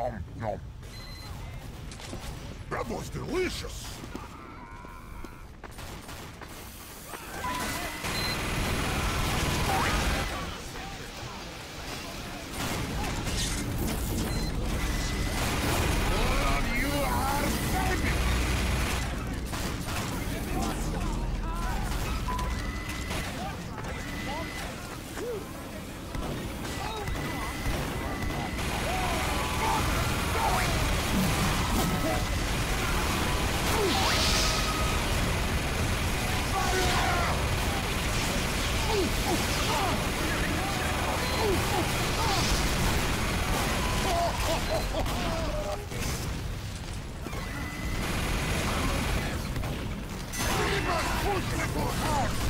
nom, nom. That was delicious! We must push little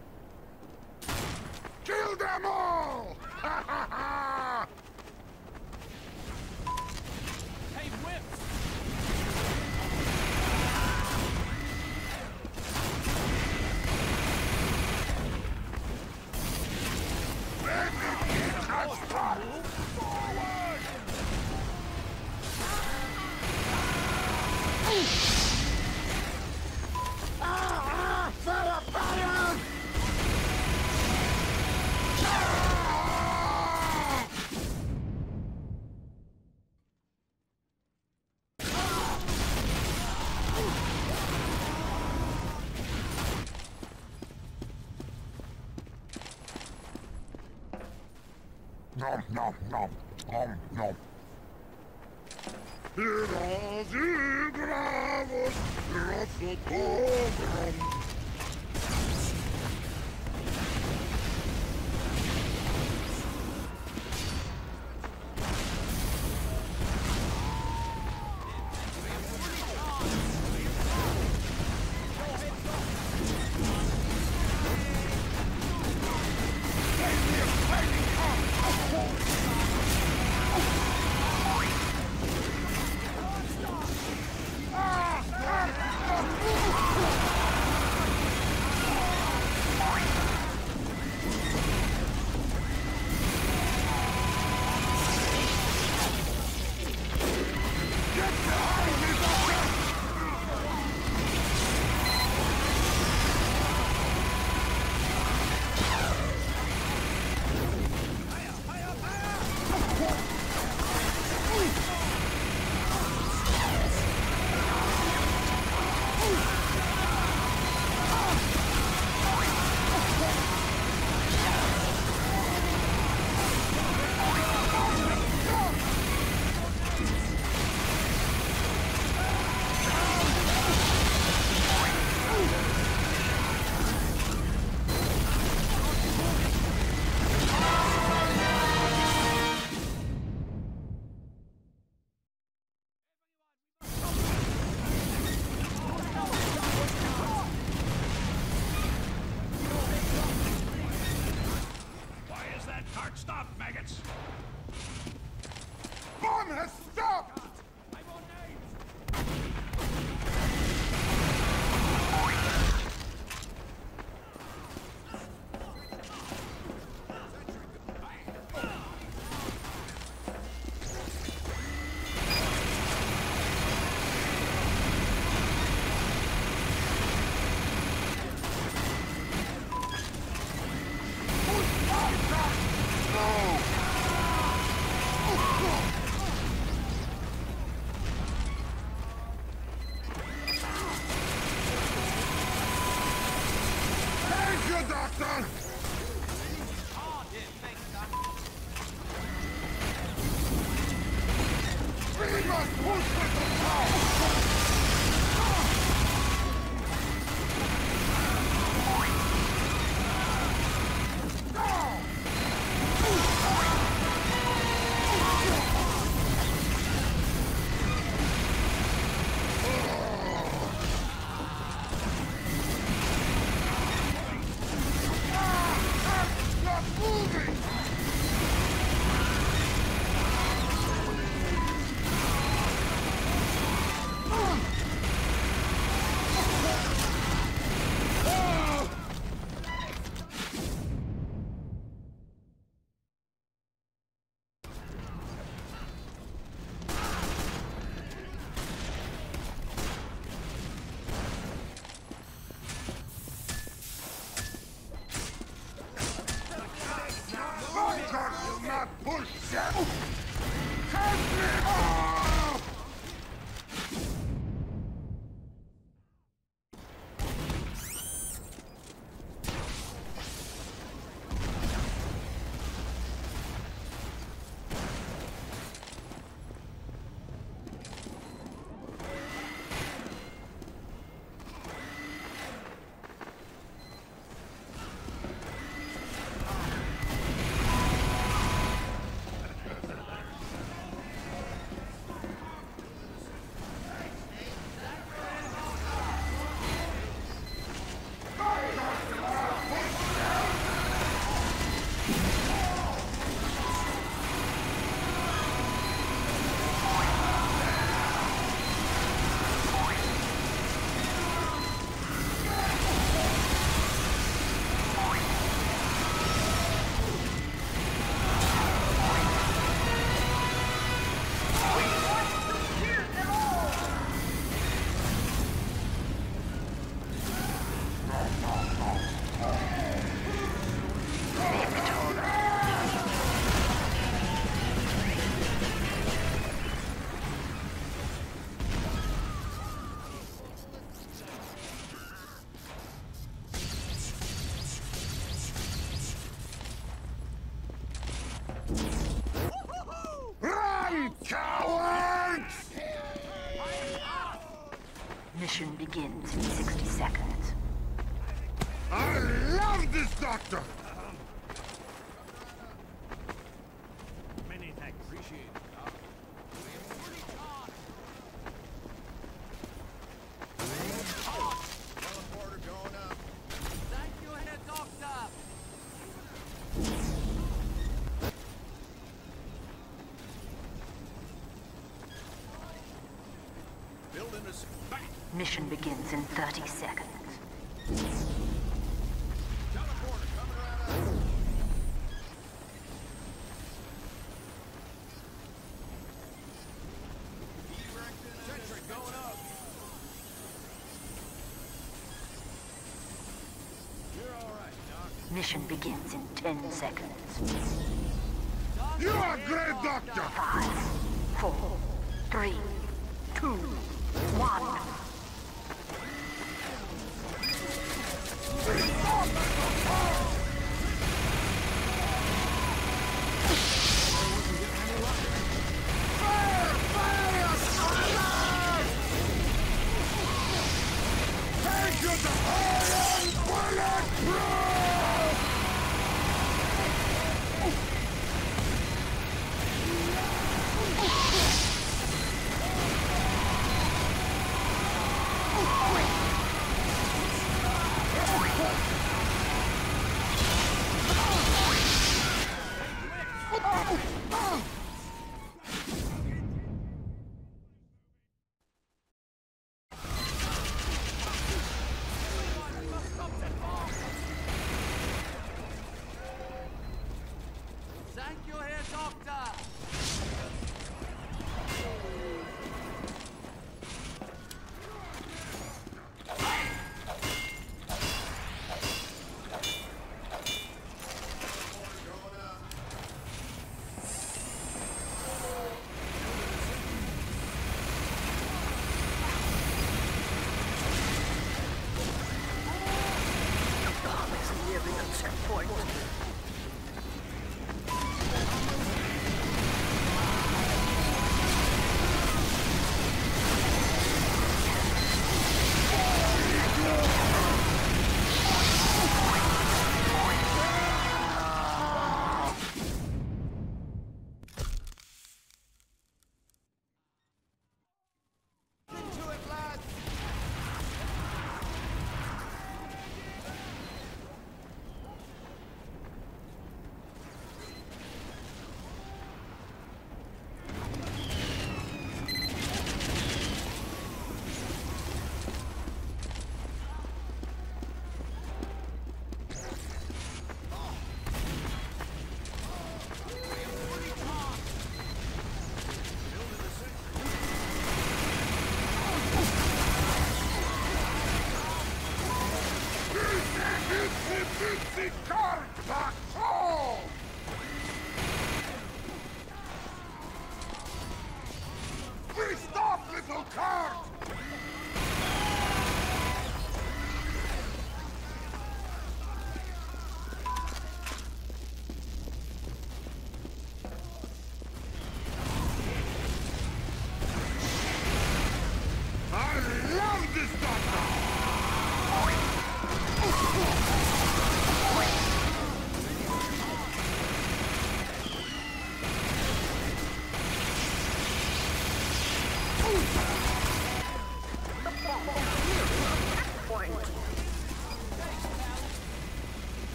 Nom, nom, nom, nom, bravos, Can't stop, maggots! Bomb has stopped! Doctor! Mission begins in 60 seconds. I love this doctor! 30 seconds. Mission begins in 10 seconds. You are great, Doctor! Five, four, three, two, one.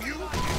You?